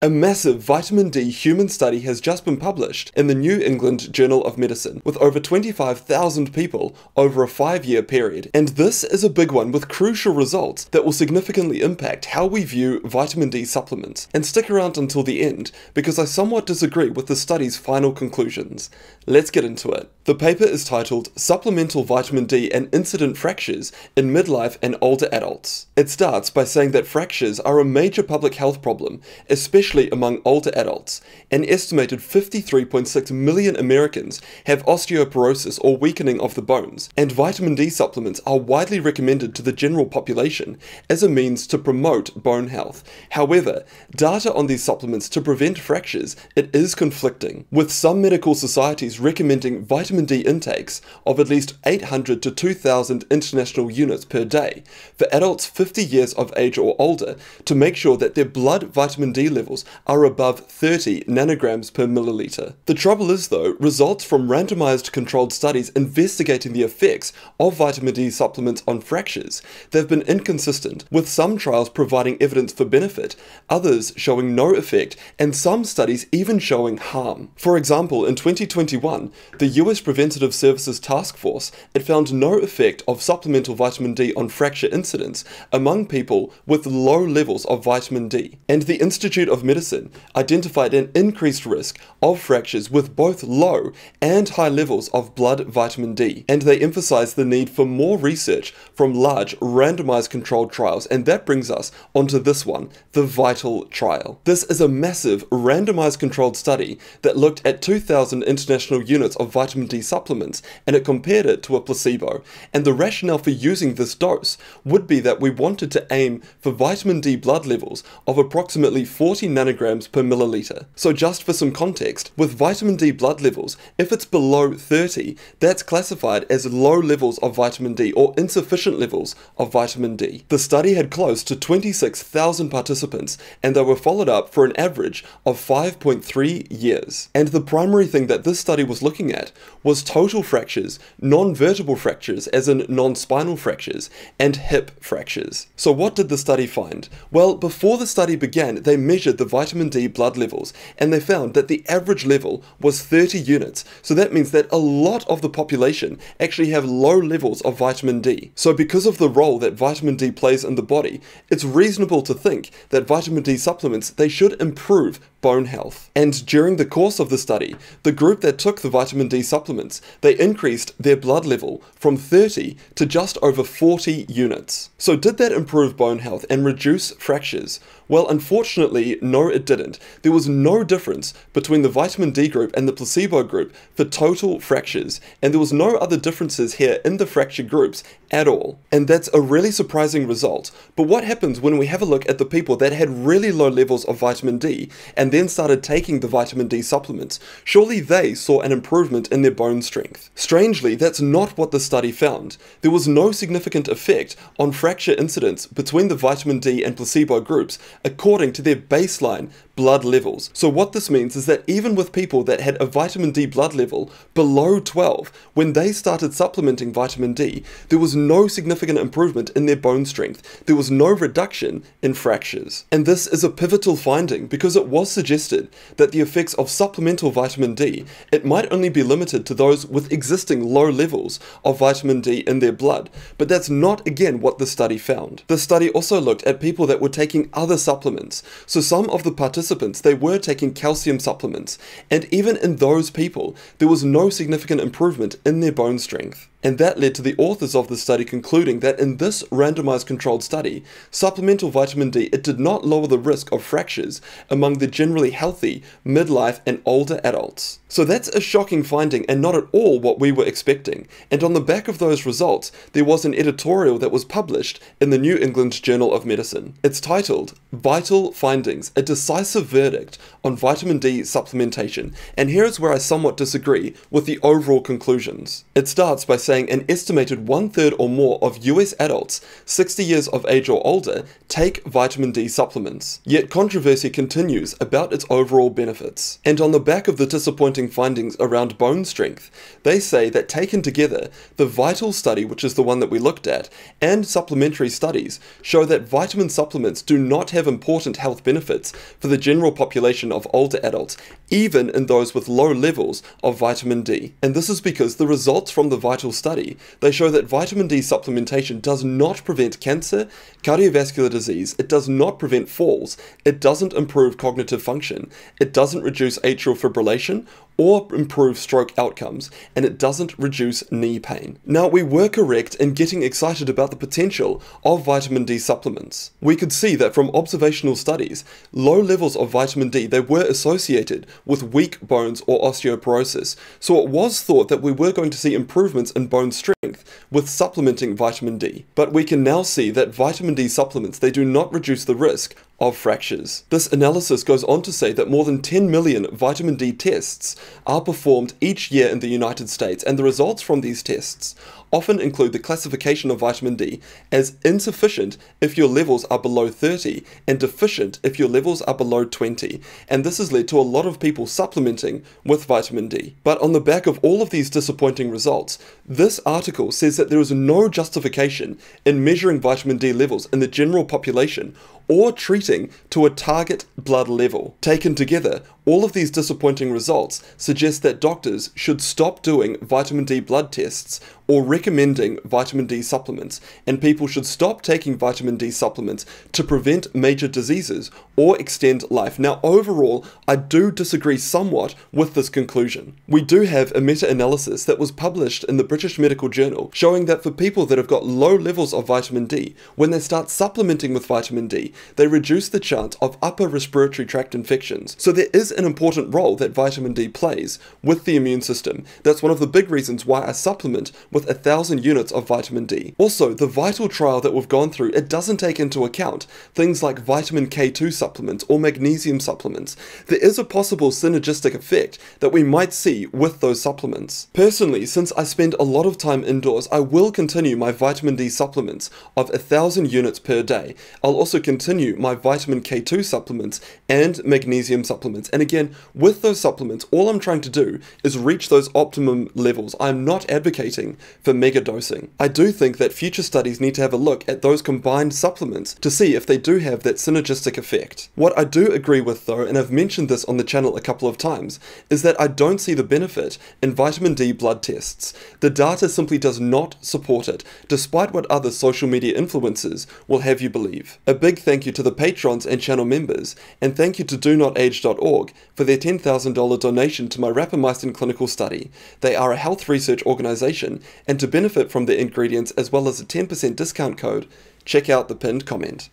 A massive vitamin D human study has just been published in the New England Journal of Medicine with over 25,000 people over a five year period. And this is a big one with crucial results that will significantly impact how we view vitamin D supplements. And stick around until the end because I somewhat disagree with the study's final conclusions. Let's get into it. The paper is titled Supplemental Vitamin D and Incident Fractures in Midlife and Older Adults. It starts by saying that fractures are a major public health problem, especially especially among older adults. An estimated 53.6 million Americans have osteoporosis or weakening of the bones, and vitamin D supplements are widely recommended to the general population as a means to promote bone health. However, data on these supplements to prevent fractures it is conflicting, with some medical societies recommending vitamin D intakes of at least 800 to 2000 international units per day for adults 50 years of age or older to make sure that their blood vitamin D levels levels are above 30 nanograms per milliliter. The trouble is though, results from randomized controlled studies investigating the effects of vitamin D supplements on fractures, they've been inconsistent, with some trials providing evidence for benefit, others showing no effect, and some studies even showing harm. For example, in 2021, the US Preventative Services Task Force, had found no effect of supplemental vitamin D on fracture incidence among people with low levels of vitamin D. And the Institute of Medicine identified an increased risk of fractures with both low and high levels of blood vitamin D, and they emphasized the need for more research from large randomized controlled trials, and that brings us onto this one, the VITAL trial. This is a massive randomized controlled study that looked at 2,000 international units of vitamin D supplements, and it compared it to a placebo, and the rationale for using this dose would be that we wanted to aim for vitamin D blood levels of approximately 40 nanograms per milliliter. So just for some context, with vitamin D blood levels, if it's below 30, that's classified as low levels of vitamin D or insufficient levels of vitamin D. The study had close to 26,000 participants and they were followed up for an average of 5.3 years. And the primary thing that this study was looking at was total fractures, non-vertebral fractures as in non-spinal fractures, and hip fractures. So what did the study find? Well, before the study began, they measured the vitamin D blood levels, and they found that the average level was 30 units. So that means that a lot of the population actually have low levels of vitamin D. So because of the role that vitamin D plays in the body, it's reasonable to think that vitamin D supplements, they should improve bone health. And during the course of the study, the group that took the vitamin D supplements, they increased their blood level from 30 to just over 40 units. So did that improve bone health and reduce fractures? Well, unfortunately, no it didn't. There was no difference between the vitamin D group and the placebo group for total fractures, and there was no other differences here in the fracture groups at all. And that's a really surprising result. But what happens when we have a look at the people that had really low levels of vitamin D and then started taking the vitamin D supplements? Surely they saw an improvement in their bone strength. Strangely, that's not what the study found. There was no significant effect on fracture incidence between the vitamin D and placebo groups according to their baseline blood levels. So what this means is that even with people that had a vitamin D blood level below 12, when they started supplementing vitamin D, there was no significant improvement in their bone strength. There was no reduction in fractures. And this is a pivotal finding because it was suggested that the effects of supplemental vitamin D, it might only be limited to those with existing low levels of vitamin D in their blood. But that's not again what the study found. The study also looked at people that were taking other supplements. So some of the participants participants, they were taking calcium supplements, and even in those people, there was no significant improvement in their bone strength. And that led to the authors of the study concluding that in this randomized controlled study, supplemental vitamin D it did not lower the risk of fractures among the generally healthy midlife and older adults. So that's a shocking finding and not at all what we were expecting. And on the back of those results, there was an editorial that was published in the New England Journal of Medicine. It's titled Vital Findings: A Decisive Verdict on Vitamin D Supplementation. And here is where I somewhat disagree with the overall conclusions. It starts by saying an estimated one third or more of US adults 60 years of age or older take vitamin D supplements. Yet controversy continues about its overall benefits. And on the back of the disappointing findings around bone strength, they say that taken together, the VITAL study, which is the one that we looked at, and supplementary studies show that vitamin supplements do not have important health benefits for the general population of older adults, even in those with low levels of vitamin D. And this is because the results from the VITAL study, they show that vitamin D supplementation does not prevent cancer, cardiovascular disease, it does not prevent falls, it doesn't improve cognitive function, it doesn't reduce atrial fibrillation or improve stroke outcomes, and it doesn't reduce knee pain. Now, we were correct in getting excited about the potential of vitamin D supplements. We could see that from observational studies, low levels of vitamin D, they were associated with weak bones or osteoporosis, so it was thought that we were going to see improvements in bone strength with supplementing vitamin D. But we can now see that vitamin D supplements, they do not reduce the risk of fractures. This analysis goes on to say that more than 10 million vitamin D tests are performed each year in the United States, and the results from these tests often include the classification of vitamin D as insufficient if your levels are below 30 and deficient if your levels are below 20. And this has led to a lot of people supplementing with vitamin D. But on the back of all of these disappointing results, this article says that there is no justification in measuring vitamin D levels in the general population or treating to a target blood level. Taken together, all of these disappointing results suggest that doctors should stop doing vitamin D blood tests or recommending vitamin D supplements, and people should stop taking vitamin D supplements to prevent major diseases or extend life. Now, overall, I do disagree somewhat with this conclusion. We do have a meta analysis that was published in the British Medical Journal showing that for people that have got low levels of vitamin D, when they start supplementing with vitamin D, they reduce the chance of upper respiratory tract infections. So, there is an important role that vitamin D plays with the immune system. That's one of the big reasons why I supplement with a thousand units of vitamin D. Also, the vital trial that we've gone through, it doesn't take into account things like vitamin K2 supplements or magnesium supplements. There is a possible synergistic effect that we might see with those supplements. Personally, since I spend a lot of time indoors, I will continue my vitamin D supplements of a thousand units per day. I'll also continue my vitamin K2 supplements and magnesium supplements. And again, with those supplements, all I'm trying to do is reach those optimum levels. I'm not advocating for mega dosing. I do think that future studies need to have a look at those combined supplements to see if they do have that synergistic effect. What I do agree with though, and I've mentioned this on the channel a couple of times, is that I don't see the benefit in vitamin D blood tests. The data simply does not support it, despite what other social media influencers will have you believe. A big thank you to the patrons and channel members, and thank you to DoNotAge.org for their $10,000 donation to my rapamycin clinical study. They are a health research organization and to benefit from the ingredients as well as a 10% discount code, check out the pinned comment.